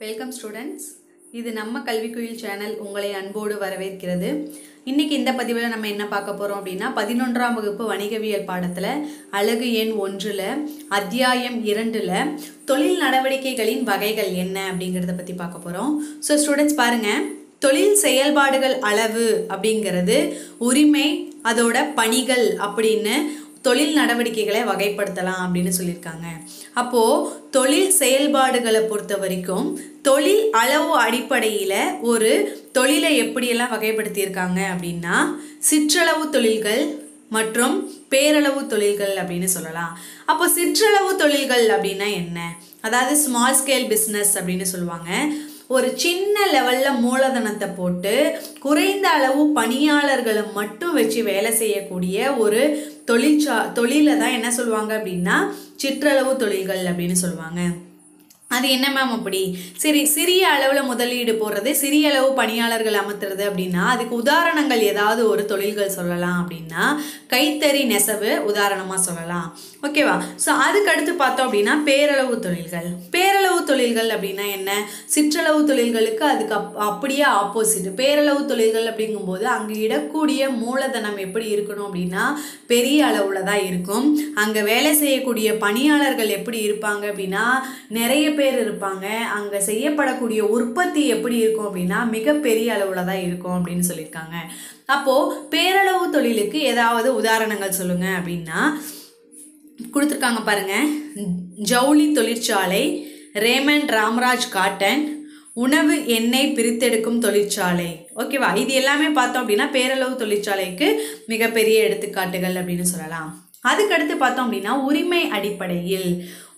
Welcome students இது நம்ம கல்விக்குயில் channel உங்களை அன்போடு வரவேற்கிறது. இன்றைக்கி இந்த பதிவில் நம்ம என்ன பார்க்க போகிறோம் அப்படின்னா பதினொன்றாம் வகுப்பு வணிகவியல் பாடத்தில் அழகு எண் ஒன்றில் அத்தியாயம் இரண்டில் தொழில் நடவடிக்கைகளின் வகைகள் என்ன அப்படிங்கிறத பற்றி பார்க்க போகிறோம் ஸோ ஸ்டூடெண்ட்ஸ் பாருங்கள் தொழில் செயல்பாடுகள் அளவு அப்படிங்கிறது உரிமை அதோட பணிகள் அப்படின்னு தொழில் நடவடிக்கைகளை வகைப்படுத்தலாம் அப்படின்னு சொல்லியிருக்காங்க. அப்போது தொழில் செயல்பாடுகளை பொறுத்த வரைக்கும் தொழில் அளவு அடிப்படையில் ஒரு தொழிலை எப்படியெல்லாம் வகைப்படுத்தியிருக்காங்க அப்படின்னா சிற்றளவு தொழில்கள் மற்றும் பேரளவு தொழில்கள் அப்படின்னு சொல்லலாம். அப்போ சிற்றளவு தொழில்கள் அப்படின்னா என்ன? அதாவது ஸ்மால் ஸ்கேல் பிஸ்னஸ் அப்படின்னு சொல்லுவாங்க. ஒரு சின்ன லெவலில் மூலதனத்தை போட்டு குறைந்த அளவு பணியாளர்களை மட்டும் வச்சு வேலை செய்யக்கூடிய ஒரு தொழிற்சா தொழிலை தான் என்ன சொல்லுவாங்க அப்படின்னா சிற்றளவு தொழில்கள் அப்படின்னு சொல்லுவாங்க. அது என்ன மேம் அப்படி? சரி சிறிய அளவில் முதலீடு போடுறது சிறிய அளவு பணியாளர்கள் அமர்த்துறது அப்படின்னா அதுக்கு உதாரணங்கள் ஏதாவது ஒரு தொழில்கள் சொல்லலாம் அப்படின்னா கைத்தறி நெசவு உதாரணமாக சொல்லலாம். ஓகேவா ஸோ அதுக்கடுத்து பார்த்தோம் அப்படின்னா பேரளவு தொழில்கள். பேரளவு தொழில்கள் அப்படின்னா என்ன? சிற்றளவு தொழில்களுக்கு அதுக்கு அப் அப்படியே ஆப்போசிட் பேரளவு தொழில்கள் அப்படிங்கும்போது அங்கே இடக்கூடிய மூலதனம் எப்படி இருக்கணும் அப்படின்னா பெரிய அளவில் தான் இருக்கும். அங்கே வேலை செய்யக்கூடிய பணியாளர்கள் எப்படி இருப்பாங்க அப்படின்னா நிறைய பேர் இருப்பாங்க. அங்கே செய்யப்படக்கூடிய உற்பத்தி எப்படி இருக்கும் அப்படின்னா மிகப்பெரிய அளவில் தான் இருக்கும் அப்படின்னு சொல்லியிருக்காங்க. அப்போது பேரளவு தொழிலுக்கு ஏதாவது உதாரணங்கள் சொல்லுங்கள் அப்படின்னா கொடுத்துருக்காங்க பாருங்கள் ஜவுளி தொழிற்சாலை ரேமண்ட் ராம்ராஜ் காட்டன் உணவு எண்ணெய் பிரித்தெடுக்கும் தொழிற்சாலை. ஓகேவா? இது எல்லாமே பார்த்தோம் அப்படின்னா பேரளவு தொழிற்சாலைக்கு மிகப்பெரிய எடுத்துக்காட்டுகள் அப்படின்னு சொல்லலாம். அதுக்கடுத்து பார்த்தோம் அப்படின்னா உரிமை அடிப்படையில்.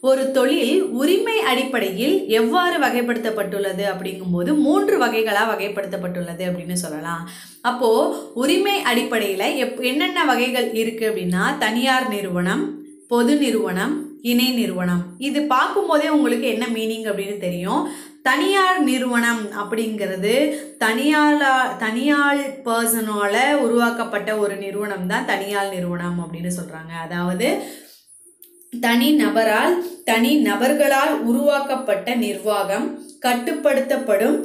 ஒரு தொழில் உரிமை அடிப்படையில் எவ்வாறு வகைப்படுத்தப்பட்டுள்ளது அப்படிங்கும்போது மூன்று வகைகளாக வகைப்படுத்தப்பட்டுள்ளது அப்படின்னு சொல்லலாம். அப்போது உரிமை அடிப்படையில் எப் என்னென்ன வகைகள் இருக்குது அப்படின்னா தனியார் நிறுவனம் பொது நிறுவனம் இணை நிறுவனம். இது பார்க்கும்போதே உங்களுக்கு என்ன மீனிங் அப்படின்னு தெரியும். தனியார் நிறுவனம் அப்படிங்கிறது தனியாளா தனியாள் பர்சனால உருவாக்கப்பட்ட ஒரு நிறுவனம் தான் தனியார் நிறுவனம் அப்படின்னு சொல்கிறாங்க அதாவது தனி நபரால் தனி நபர்களால் உருவாக்கப்பட்ட நிர்வாகம் கட்டுப்படுத்தப்படும்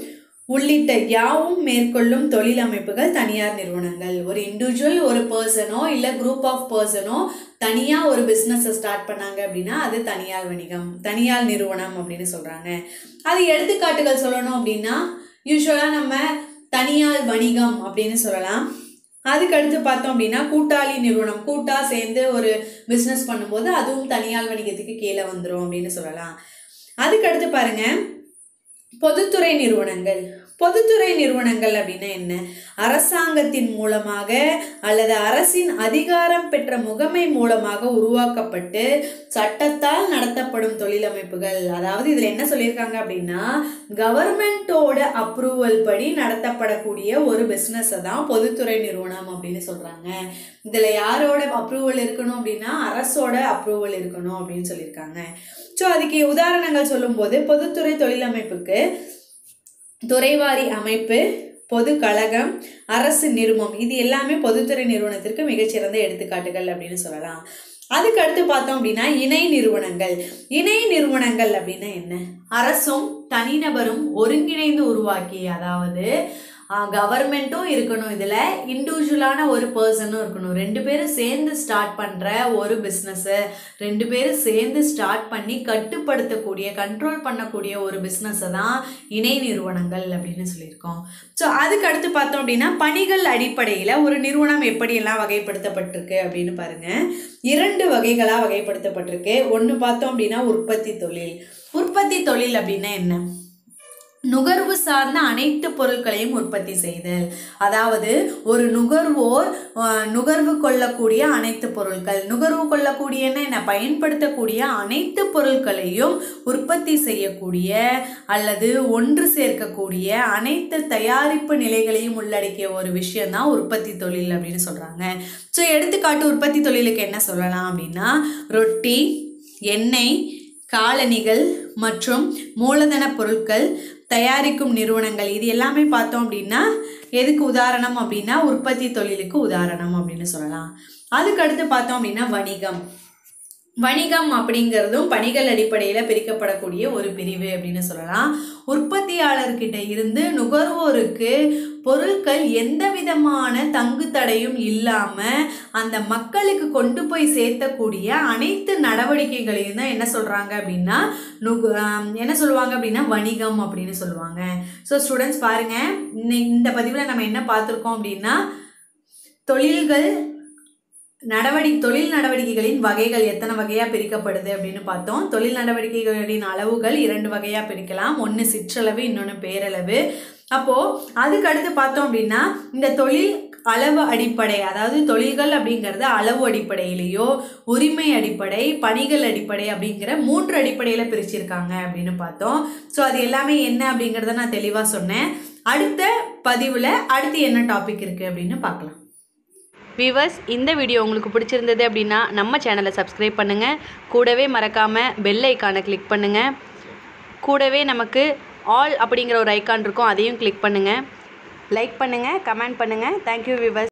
உள்ளிட்ட யாவும் மேற்கொள்ளும் தொழில் அமைப்புகள் தனியார் நிறுவனங்கள். ஒரு இண்டிவிஜுவல் ஒரு பர்சனோ இல்லை குரூப் ஆஃப் பர்சனோ தனியாக ஒரு பிஸ்னஸை ஸ்டார்ட் பண்ணாங்க அப்படின்னா அது தனியார் வணிகம் தனியார் நிறுவனம் அப்படின்னு சொல்கிறாங்க அது எடுத்துக்காட்டுகள் சொல்லணும் அப்படின்னா யூஸ்வலாக நம்ம தனியார் வணிகம் அப்படின்னு சொல்லலாம். அதுக்கடுத்து பார்த்தோம் அப்படின்னா கூட்டாளி நிறுவனம் கூட்டாக சேர்ந்து ஒரு பிஸ்னஸ் பண்ணும்போது அதுவும் தனியார் வணிகத்துக்கு கீழே வந்துடும் அப்படின்னு சொல்லலாம். அதுக்கடுத்து பாருங்கள் பாருங்க பொதுத்துறை நிறுவனங்கள். பொதுத்துறை நிறுவனங்கள் அப்படின்னா என்ன? அரசாங்கத்தின் மூலமாக அல்லது அரசின் அதிகாரம் பெற்ற முகமை மூலமாக உருவாக்கப்பட்டு சட்டத்தால் நடத்தப்படும் தொழிலமைப்புகள். அதாவது இதில் என்ன சொல்லியிருக்காங்க அப்படின்னா கவர்மெண்ட்டோட அப்ரூவல் படி நடத்தப்படக்கூடிய ஒரு பிஸ்னஸை தான் பொதுத்துறை நிறுவனம் அப்படின்னு சொல்கிறாங்க இதில் யாரோட அப்ரூவல் இருக்கணும் அப்படின்னா அரசோட அப்ரூவல் இருக்கணும் அப்படின்னு சொல்லியிருக்காங்க. ஸோ அதுக்கு உதாரணங்கள் சொல்லும்போது பொதுத்துறை தொழிலமைப்புக்கு துறைவாரி அமைப்பு பொது கழகம் அரசு நிறுவனம் இது எல்லாமே பொதுத்துறை நிறுவனத்திற்கு மிகச்சிறந்த எடுத்துக்காட்டுகள் அப்படின்னு சொல்லலாம். அதுக்கு அடுத்து பார்த்தோம் அப்படின்னா இணை நிறுவனங்கள். இணை நிறுவனங்கள் அப்படின்னா என்ன? அரசும் தனிநபரும் ஒருங்கிணைந்து உருவாக்கி அதாவது கவர்மெண்ட்டும் இருக்கணும் இதில். இண்டிவிஜுவலான ஒரு பர்சனும் இருக்கணும். ரெண்டு பேரும் சேர்ந்து ஸ்டார்ட் பண்ணுற ஒரு பிஸ்னஸ்ஸு ரெண்டு பேரும் சேர்ந்து ஸ்டார்ட் பண்ணி கட்டுப்படுத்தக்கூடிய கண்ட்ரோல் பண்ணக்கூடிய ஒரு பிஸ்னஸை தான் இணை நிறுவனங்கள் அப்படின்னு சொல்லியிருக்கோம். ஸோ அதுக்கு அடுத்து பார்த்தோம் அப்படின்னா பணிகள் அடிப்படையில் ஒரு நிறுவனம் எப்படியெல்லாம் வகைப்படுத்தப்பட்டிருக்கு அப்படின்னு பாருங்கள் இரண்டு வகைகளாக வகைப்படுத்தப்பட்டிருக்கு. ஒன்று பார்த்தோம் அப்படின்னா உற்பத்தி தொழில். உற்பத்தி தொழில் அப்படின்னா என்ன? நுகர்வு சார்ந்த அனைத்து பொருட்களையும் உற்பத்தி செய்தல் அதாவது ஒரு நுகர்வோர் நுகர்வு கொள்ளக்கூடிய அனைத்து பொருட்கள். நுகர்வு கொள்ளக்கூடியன என்ன? பயன்படுத்தக்கூடிய அனைத்து பொருட்களையும் உற்பத்தி செய்யக்கூடிய அல்லது ஒன்று சேர்க்கக்கூடிய அனைத்து தயாரிப்பு நிலைகளையும் உள்ளடக்கிய ஒரு விஷயம்தான் உற்பத்தி தொழில் அப்படின்னு சொல்கிறாங்க ஸோ எடுத்துக்காட்டு உற்பத்தி தொழிலுக்கு என்ன சொல்லலாம் அப்படின்னா ரொட்டி எண்ணெய் காலணிகள் மற்றும் மூலதன பொருட்கள் தயாரிக்கும் நிறுவனங்கள். இது எல்லாமே பார்த்தோம் அப்படின்னா எதுக்கு உதாரணம் அப்படின்னா உற்பத்தி தொழிலுக்கு உதாரணம் அப்படின்னு சொல்லலாம். அதுக்கு அடுத்து பார்த்தோம் அப்படின்னா வணிகம். வணிகம் அப்படிங்கிறதும் பணிகள் அடிப்படையில் பிரிக்கப்படக்கூடிய ஒரு பிரிவு அப்படின்னு சொல்லலாம். உற்பத்தியாளர்கிட்ட இருந்து நுகர்வோருக்கு பொருட்கள் எந்த விதமான தங்கு தடையும் இல்லாமல் அந்த மக்களுக்கு கொண்டு போய் சேர்த்தக்கூடிய அனைத்து நடவடிக்கைகளையும் தான் என்ன சொல்கிறாங்க அப்படின்னா நுகு என்ன சொல்லுவாங்க அப்படின்னா வணிகம் அப்படின்னு சொல்லுவாங்க. ஸோ ஸ்டூடெண்ட்ஸ் பாருங்கள் இந்த பதிவில் நம்ம என்ன பார்த்துருக்கோம் அப்படின்னா தொழில்கள் நடவடி தொழில் நடவடிக்கைகளின் வகைகள் எத்தனை வகையாக பிரிக்கப்படுது அப்படின்னு பார்த்தோம். தொழில் நடவடிக்கைகளின் அளவுகள் இரண்டு வகையாக பிரிக்கலாம். ஒன்று சிற்றளவு இன்னொன்று பேரளவு. அப்போது அதுக்கு அடுத்து பார்த்தோம் அப்படின்னா இந்த தொழில் அளவு அடிப்படை அதாவது தொழில்கள் அப்படிங்கிறது அளவு அடிப்படையிலேயோ உரிமை அடிப்படை பணிகள் அடிப்படை அப்படிங்கிற மூன்று அடிப்படையில் பிரிச்சிருக்காங்க அப்படின்னு பார்த்தோம். ஸோ அது எல்லாமே என்ன அப்படிங்கிறத நான் தெளிவாக சொன்னேன். அடுத்த பதிவில் அடுத்து என்ன டாபிக் இருக்குது அப்படின்னு பார்க்கலாம். விவர்ஸ் இந்த வீடியோ உங்களுக்கு பிடிச்சிருந்தது அப்படின்னா நம்ம சேனலை சப்ஸ்கிரைப் பண்ணுங்கள் கூடவே மறக்காமல் பெல் ஐக்கானை கிளிக் பண்ணுங்கள் கூடவே நமக்கு ஆல் அப்படிங்கிற ஒரு ஐக்கான் இருக்கும் அதையும் கிளிக் பண்ணுங்கள் லைக் பண்ணுங்கள் கமெண்ட் பண்ணுங்கள் தேங்க்யூ விவர்ஸ்